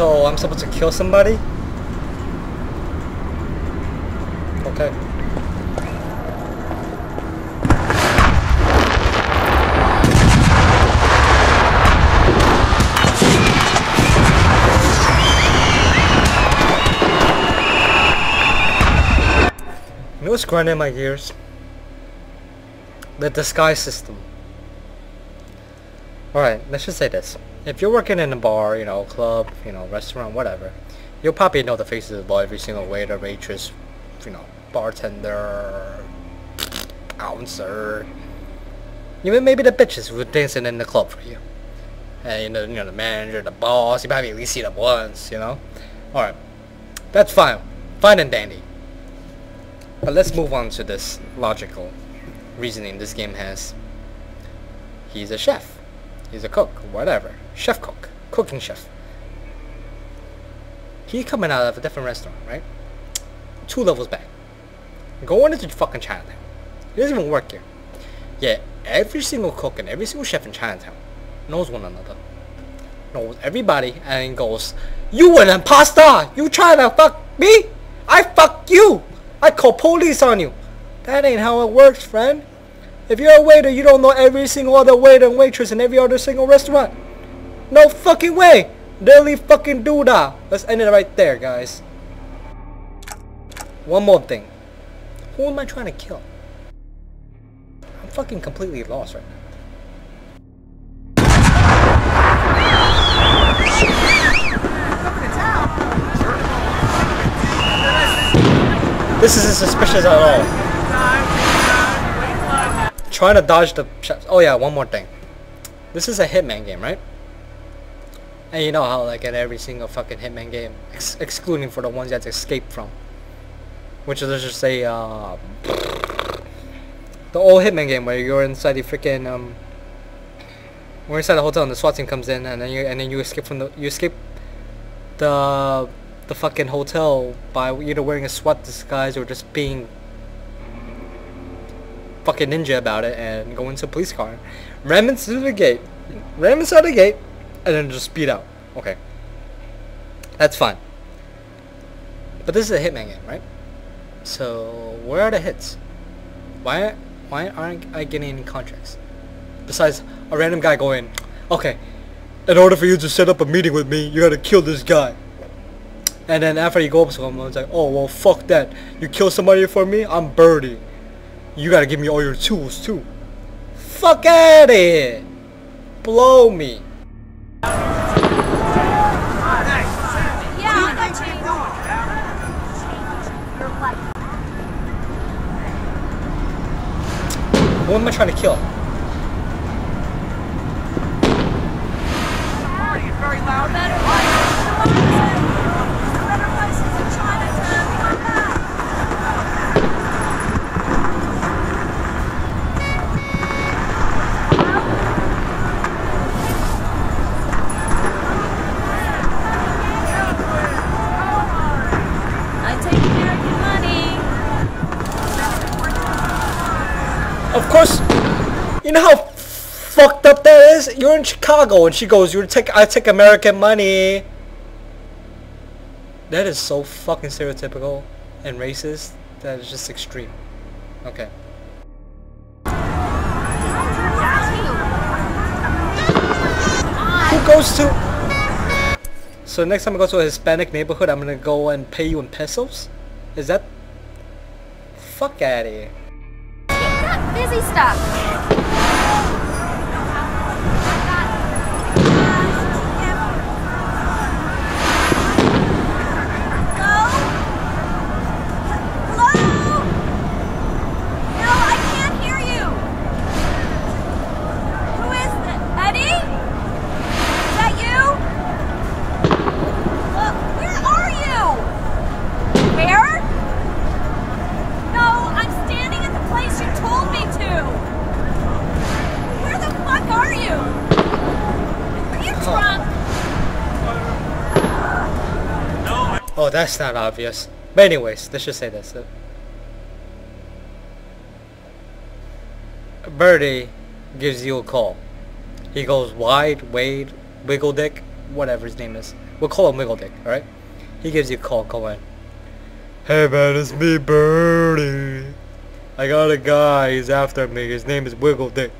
So I'm supposed to kill somebody? Okay. Know what's grinding my gears? The disguise system. Alright, let's just say this. If you're working in a bar, you know, club, you know, restaurant, whatever, you'll probably know the faces of every single waiter, waitress, you know, bartender, bouncer, even maybe the bitches who are dancing in the club for you. And you know, you know, the manager, the boss, you probably at least see them once, you know? Alright. That's fine. Fine and dandy. But let's move on to this logical reasoning this game has. He's a chef. He's a cook, whatever. Chef cook. Cooking chef. He coming out of a different restaurant, right? Two levels back. Going into fucking Chinatown. He doesn't even work here. Yet every single cook and every single chef in Chinatown knows one another. Knows everybody and goes, You an imposter! You trying to fuck me? I fuck you! I call police on you! That ain't how it works, friend. If you're a waiter, you don't know every single other waiter and waitress in every other single restaurant. No fucking way! Daily fucking do that. Let's end it right there, guys. One more thing. Who am I trying to kill? I'm fucking completely lost right now. This isn't suspicious at all. Trying to dodge the. Oh yeah, one more thing. This is a Hitman game, right? And you know how like in every single fucking Hitman game, ex excluding for the ones that's escaped from, which is let's just say uh, the old Hitman game where you're inside the freaking um, we're inside the hotel and the SWAT team comes in and then you and then you escape from the you escape the the fucking hotel by either wearing a SWAT disguise or just being fucking ninja about it and go into a police car, ram into the gate, ram inside the gate, and then just speed out. Okay. That's fine. But this is a hitman game, right? So where are the hits? Why why aren't I getting any contracts? Besides a random guy going, okay, in order for you to set up a meeting with me, you gotta kill this guy. And then after you go up to him, it's like, oh well, fuck that. You kill somebody for me, I'm Birdie. You gotta give me all your tools too. Fuck at it. Blow me. Who am I trying to kill? You know how fucked up that is? You're in Chicago and she goes, you take, I take American money. That is so fucking stereotypical and racist. That is just extreme. Okay. Who goes to... So next time I go to a Hispanic neighborhood, I'm gonna go and pay you in pesos? Is that... Fuck out of here. Busy stuff. Yeah! That's not obvious. But anyways, let's just say this. Birdie gives you a call. He goes wide, Wade, Wiggle Dick, whatever his name is. We'll call him Wiggle Dick, alright? He gives you a call, call in. Hey man, it's me, Birdie. I got a guy, he's after me. His name is Wiggle Dick.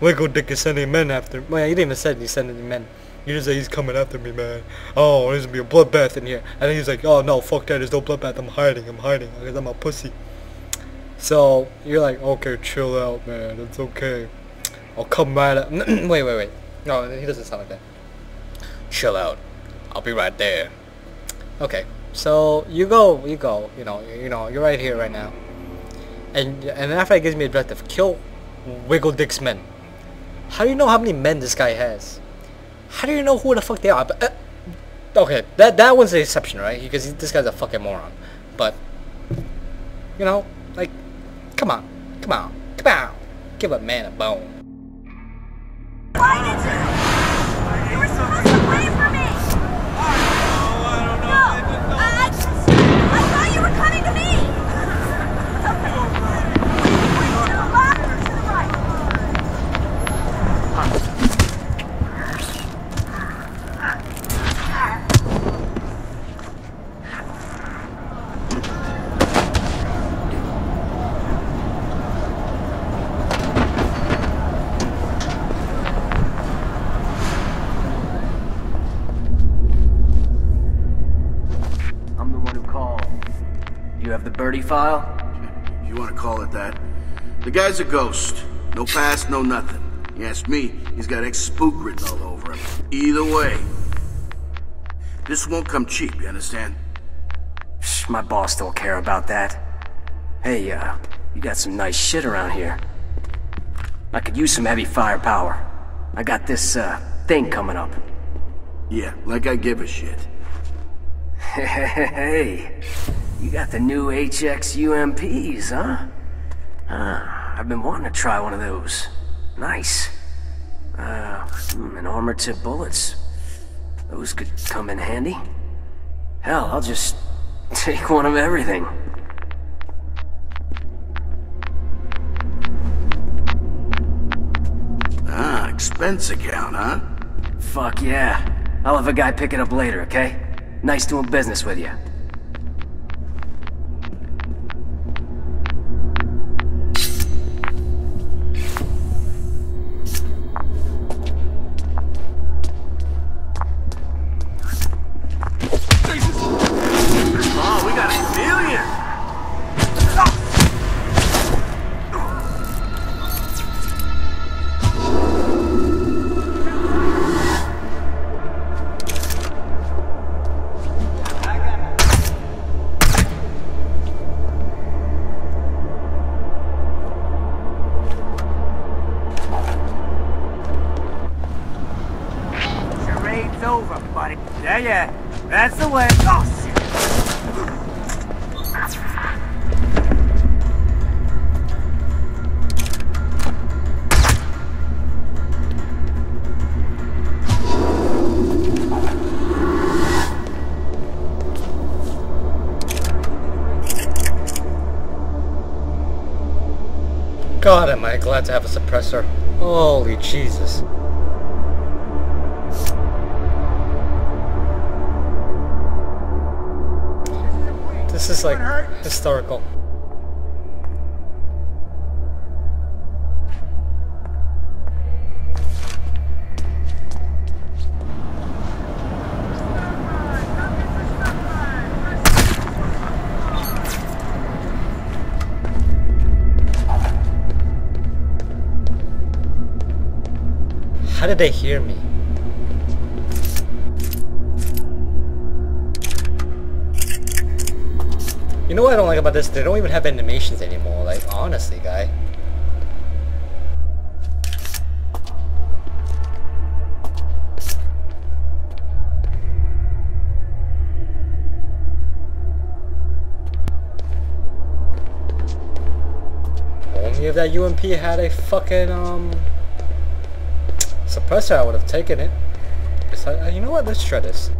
Wiggle Dick is sending men after me. Well, he didn't even say he's sending men. He just said he's coming after me, man. Oh, there's gonna be a bloodbath in here. And then he's like, oh no, fuck that, there's no bloodbath. I'm hiding, I'm hiding, because I'm a pussy. So, you're like, okay, chill out, man. It's okay. I'll come right up. wait, wait, wait. No, he doesn't sound like that. Chill out. I'll be right there. Okay. So you go, you go. You know, you know, you're right here right now. And and after he gives me a directive, kill Wiggle Dick's men. How do you know how many men this guy has? How do you know who the fuck they are? But, uh, okay, that that one's the exception, right? Because this guy's a fucking moron. But you know, like, come on, come on, come on, give a man a bone. Why did you? You were supposed to wait for me. No, I, I thought you were coming to me. Okay. Wait, to the left or to the right? I'm the one who called. You have the birdie file? If you want to call it that. The guy's a ghost. No past, no nothing. You ask me, he's got ex-spook written all over him. Either way, this won't come cheap, you understand? Shh, my boss don't care about that. Hey, uh, you got some nice shit around here. I could use some heavy firepower. I got this, uh, thing coming up. Yeah, like I give a shit. Hey, hey, you got the new HX UMPs, huh? Ah, I've been wanting to try one of those. Nice. Uh, hmm, and armor tip bullets. Those could come in handy. Hell, I'll just take one of everything. Ah, expense account, huh? Fuck yeah. I'll have a guy pick it up later, okay? Nice doing business with you. Holy Jesus. This is like historical. How did they hear me? You know what I don't like about this? They don't even have animations anymore. Like, honestly, guy. Only if that UMP had a fucking, um... Suppressor, I would have taken it. It's like, uh, you know what? Let's try this.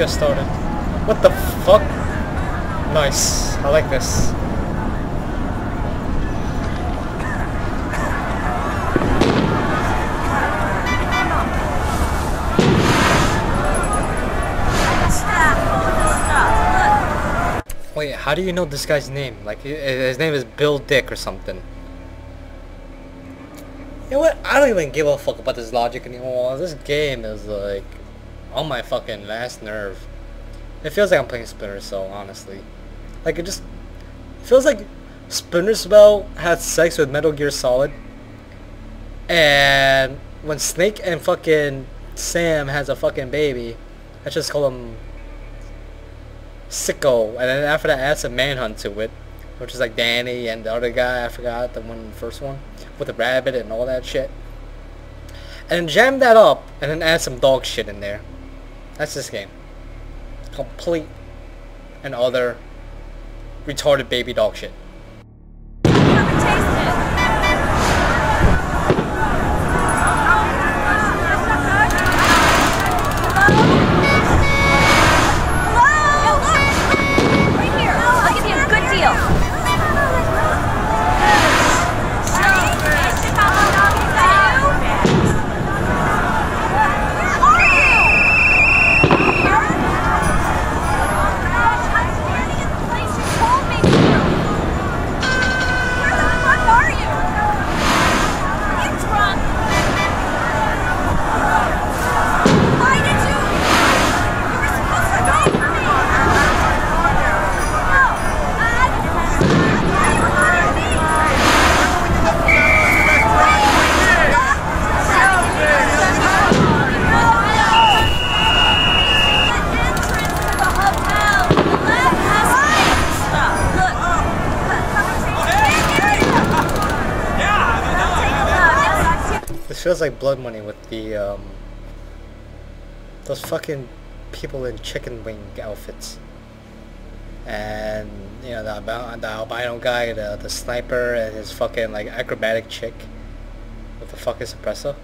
Get started. What the fuck? Nice. I like this. Wait, how do you know this guy's name? Like, his name is Bill Dick or something. You know what? I don't even give a fuck about this logic anymore. This game is like on my fucking last nerve. It feels like I'm playing Splinter Cell, honestly. Like it just feels like Splinter Cell had sex with Metal Gear Solid, and when Snake and fucking Sam has a fucking baby, I just call him Sicko, and then after that add some Manhunt to it, which is like Danny and the other guy I forgot the one the first one with the rabbit and all that shit, and jam that up and then add some dog shit in there. That's this game. Complete and other retarded baby dog shit. Fucking people in chicken wing outfits. And you know the albino, the albino guy, the the sniper, and his fucking like acrobatic chick with the fucking suppressor.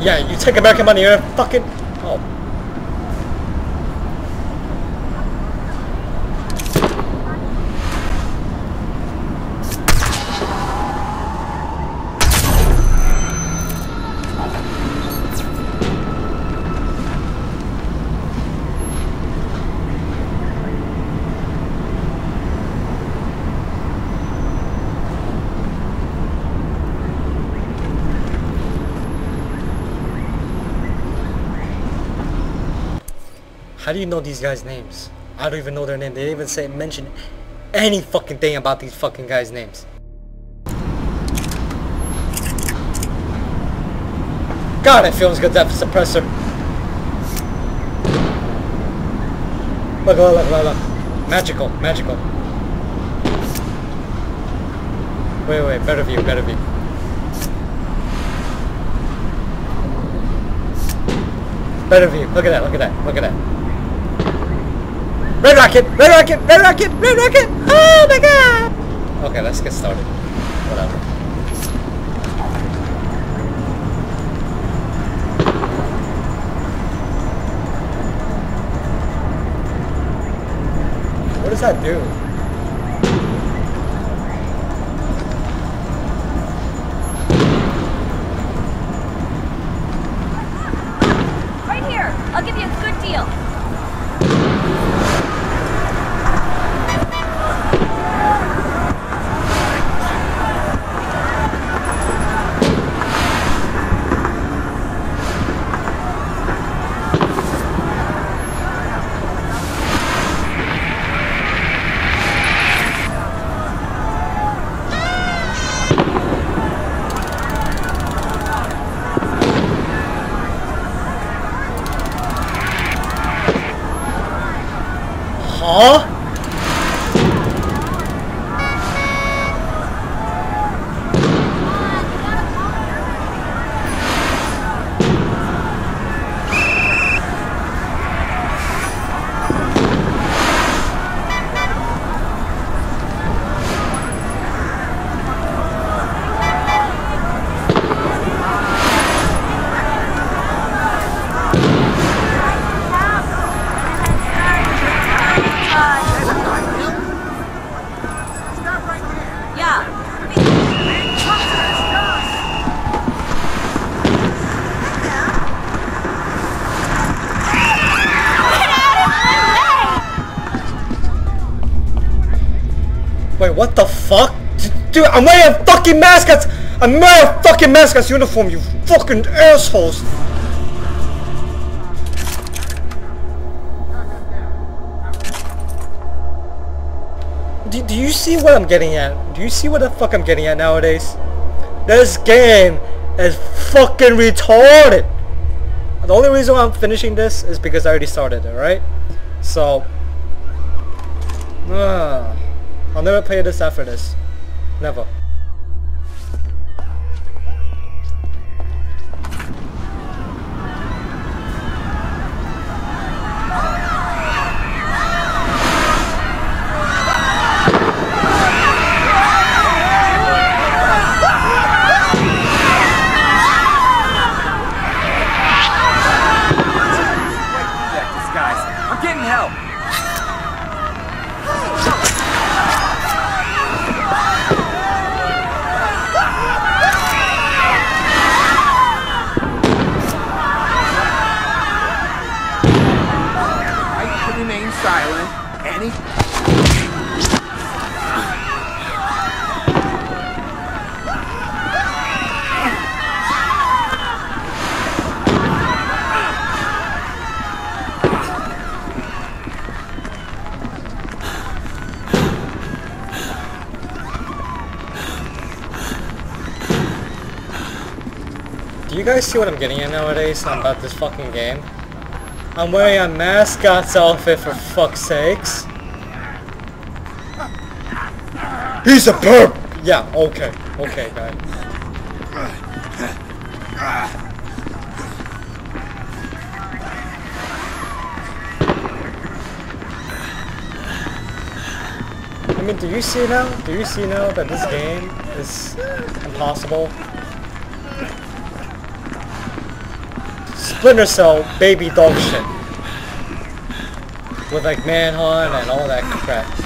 Yeah, you take American money, you're a fucking oh. How do you know these guys' names? I don't even know their name. They didn't even say mention any fucking thing about these fucking guys' names. God, it feels good a suppressor. Look, look, look, look, look. Magical, magical. Wait, wait, better view, better view. Better view. Look at that, look at that, look at that. Red Rocket! Red Rocket! Red Rocket! Red Rocket! Oh my god! Okay, let's get started. Whatever. What does that do? Huh? I'm wearing a fucking mascot! I'm wearing a fucking mascot's uniform, you fucking assholes! Do, do you see what I'm getting at? Do you see what the fuck I'm getting at nowadays? This game is fucking retarded! The only reason why I'm finishing this is because I already started it, right? So, uh, I'll never play this after this. Never. Guys see what I'm getting at nowadays about this fucking game? I'm wearing a mascot's outfit for fuck's sakes. He's a perp! Yeah, okay. Okay, guy. I mean, do you see now? Do you see now that this game is impossible? Splinter Cell baby dog shit. With like Manhunt and all that crap.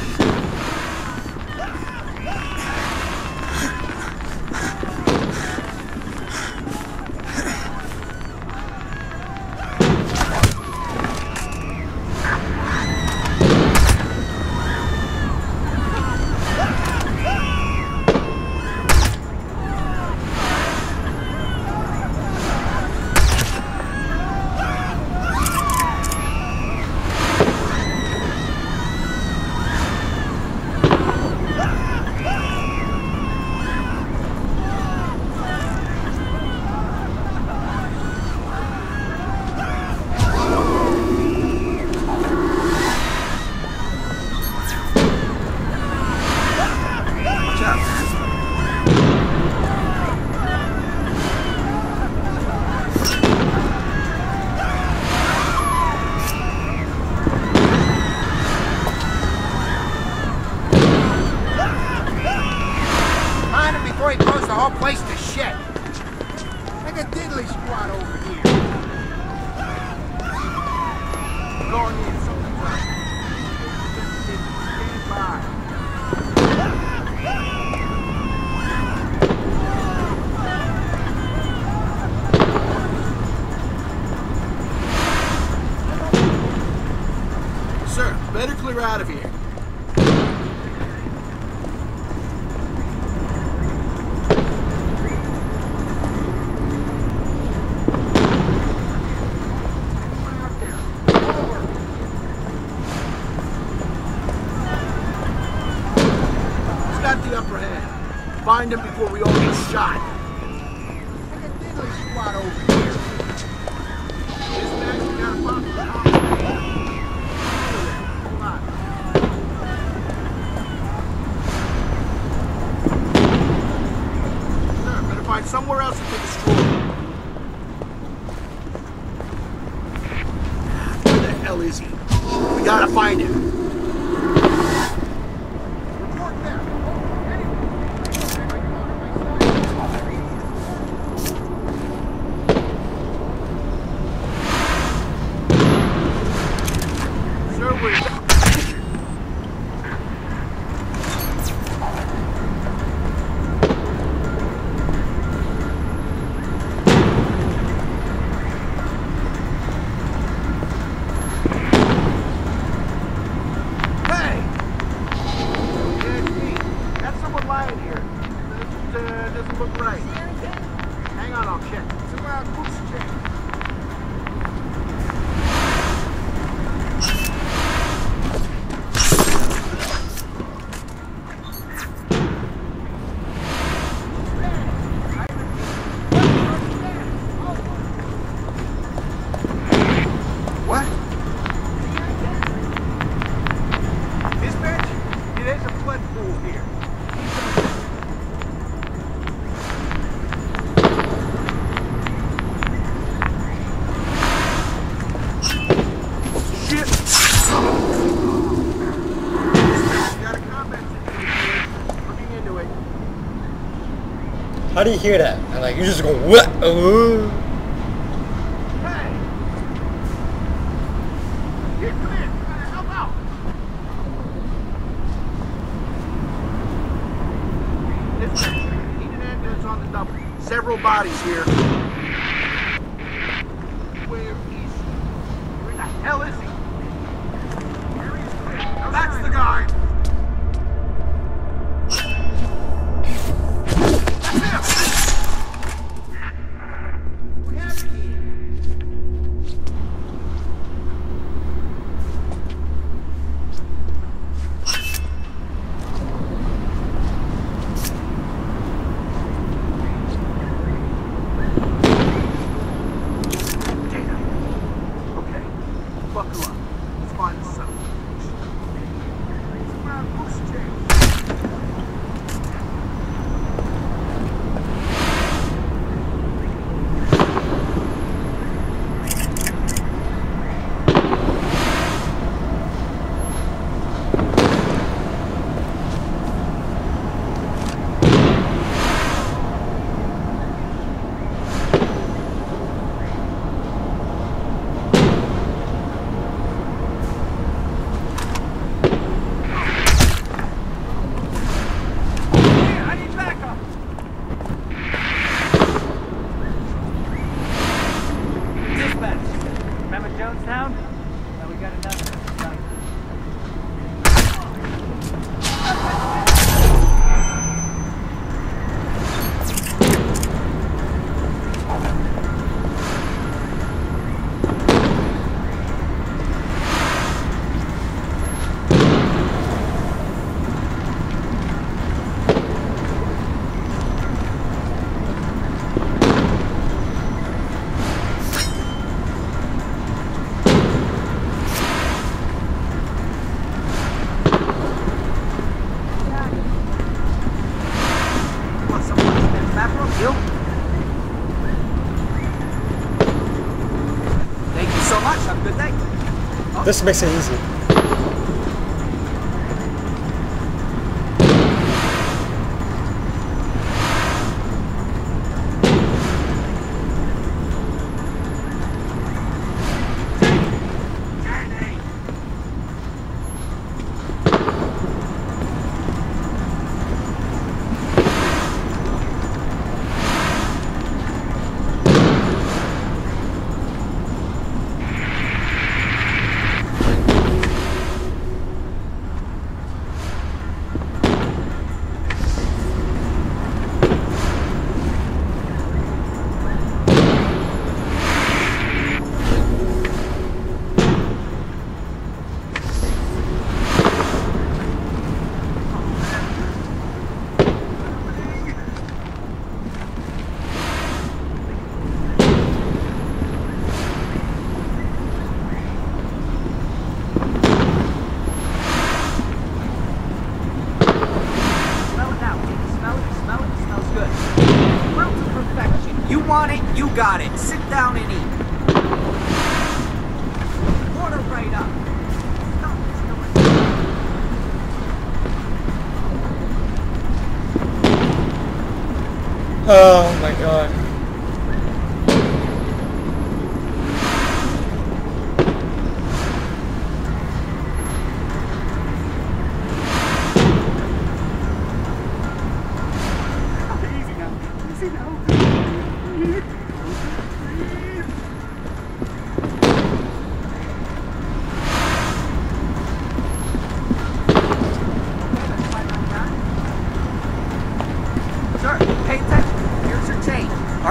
How do you hear that? I'm like, you're just going, what? Ooh. This makes it easy. Got it. Sit down and eat. Order right up. Oh my god.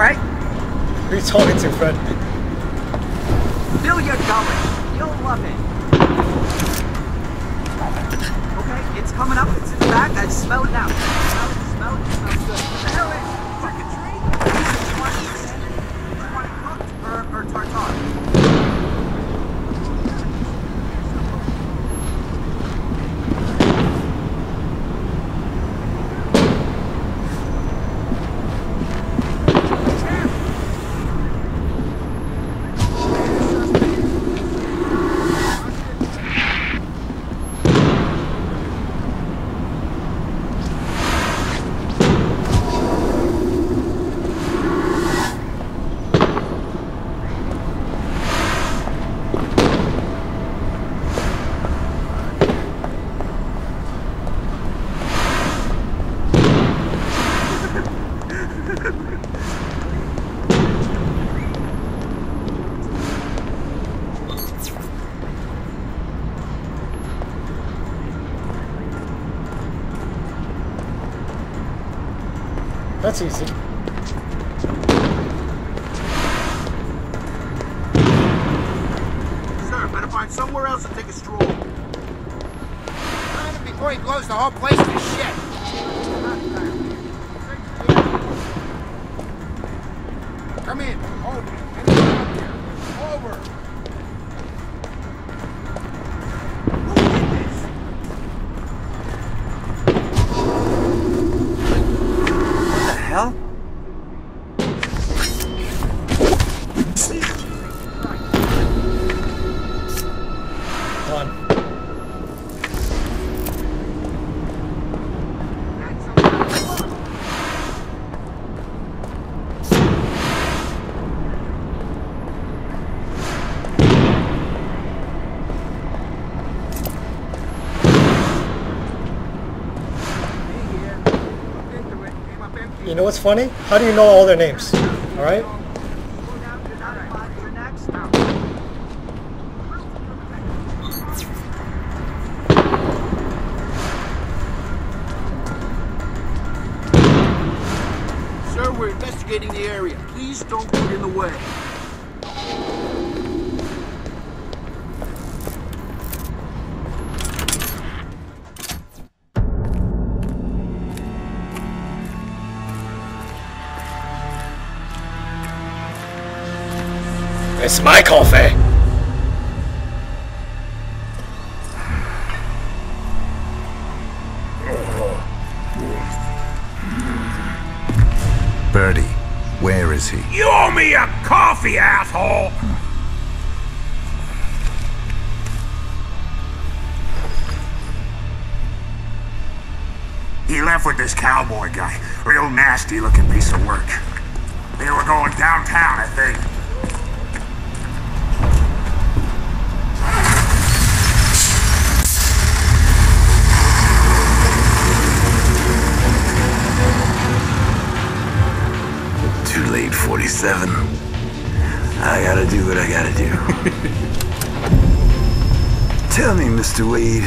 Change. All right? Who are you talking to, Fred? Fill your gullet. You'll love it. Okay, it's coming up. It's in the back. I smell it now. Smell it, smell it, it smells good. What the hell is it? Trick or treat? Want it, you want it cooked or, or tartar? That's easy. Sir, better find somewhere else and take a stroll. Find him before he blows the whole place to You know what's funny? How do you know all their names? You're next. Sir, we're investigating the area. Please don't get in the way. It's my coffee! Birdie, where is he? You owe me a coffee, asshole! He left with this cowboy guy. Real nasty looking piece of work. They were going downtown, I think. 47. I gotta do what I gotta do. Tell me, Mr. Wade,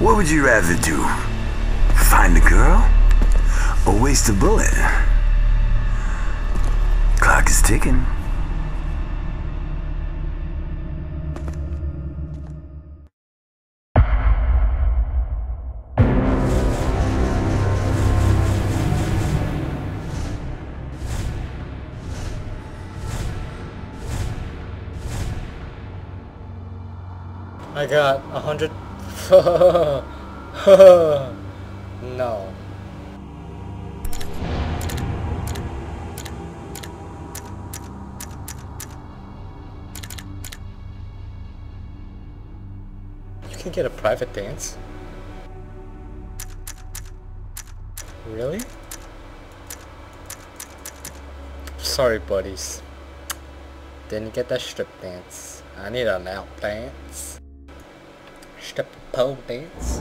what would you rather do? Find a girl? Or waste a bullet? Clock is ticking. I got a hundred. no. You can get a private dance? Really? Sorry, buddies. Didn't get that strip dance. I need a lap dance. Pole dance.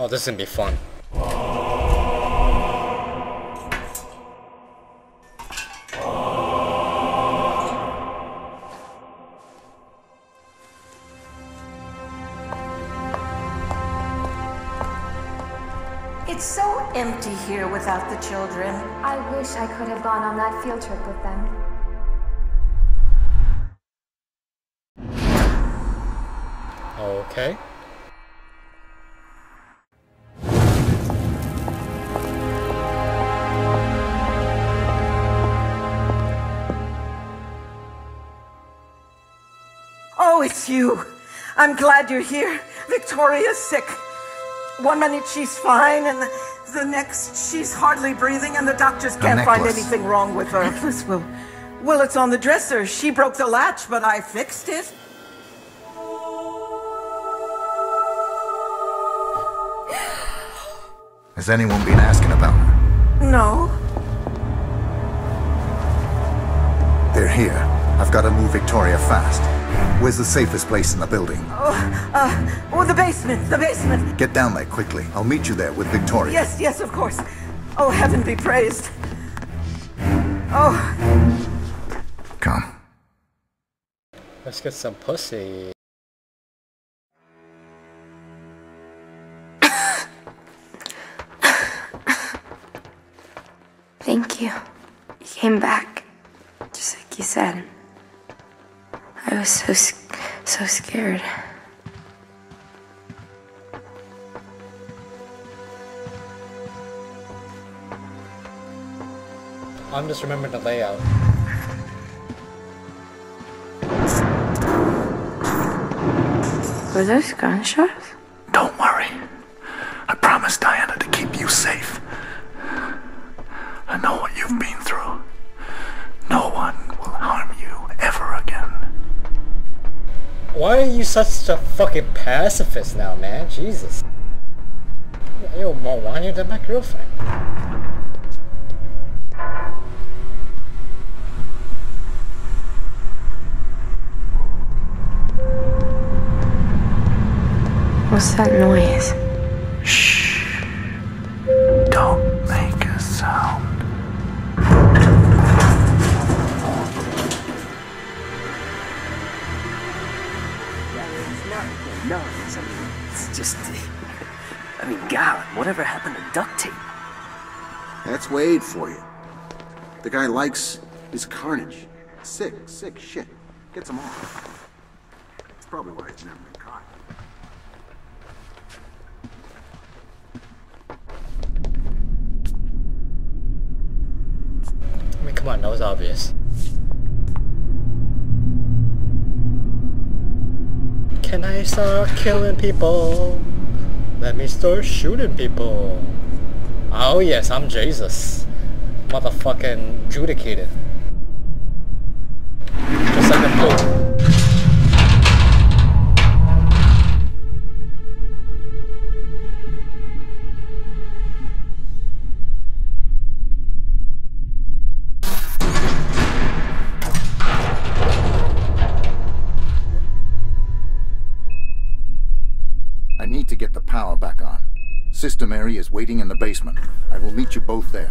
Oh, this is gonna be fun. Without the children. I wish I could have gone on that field trip with them. Okay. Oh, it's you. I'm glad you're here. Victoria's sick. One minute she's fine, and the, the next she's hardly breathing, and the doctors can't find anything wrong with her. Necklace, well, well, it's on the dresser. She broke the latch, but I fixed it. Has anyone been asking about her? No. They're here. I've got to move Victoria fast. Where's the safest place in the building? Oh, uh, oh, the basement, the basement. Get down there quickly. I'll meet you there with Victoria. Yes, yes, of course. Oh, heaven be praised. Oh, Come. Let's get some pussy. Thank you. You came back, just like you said. I was so so scared. I'm just remembering the layout. Were those gunshots? Fucking pacifist now, man? Jesus. You're more whiny than my girlfriend. What's that noise? That's Wade for you. The guy likes his carnage. Sick, sick shit. Gets him off. That's probably why he's never been caught. I mean, come on, that was obvious. Can I start killing people? Let me start shooting people. Oh yes, I'm Jesus. Motherfucking judicated. Just like pope. both there.